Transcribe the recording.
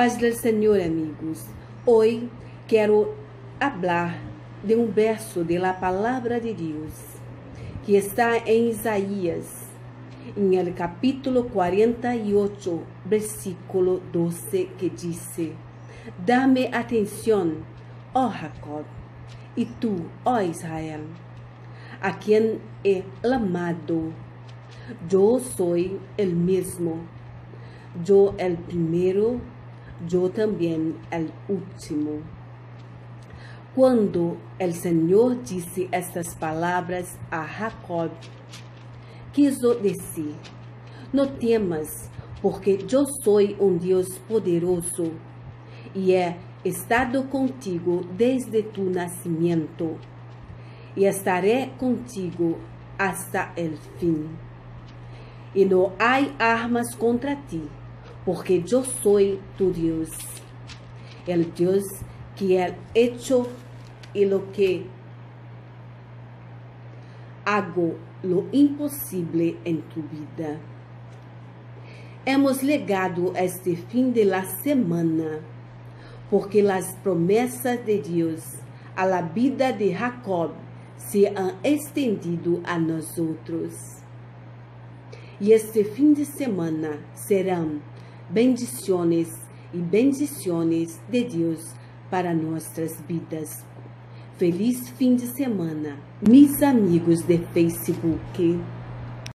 paz del Senhor, amigos. Hoy quero hablar de um verso de la palabra de Deus que está em Isaías, em el capítulo 48, versículo 12, que diz: Dame atenção, ó Jacob, e tu, ó Israel, a quem he amado. Eu sou el mesmo, eu el primeiro yo también el último. Quando el Senhor disse estas palavras a Jacob, quiso dizer: Não temas, porque eu sou um Deus poderoso e he estado contigo desde tu nascimento e estaré contigo hasta el fim. E não há armas contra ti porque yo soy tu Dios, el Dios que ha hecho y lo que hago lo imposible en tu vida. Hemos llegado a este fin de la semana, porque las promesas de Dios a la vida de Jacob se han extendido a nosotros. E este fim de semana serão bendiciones e bendiciones de Deus para nossas vidas. Feliz fim de semana, meus amigos de Facebook.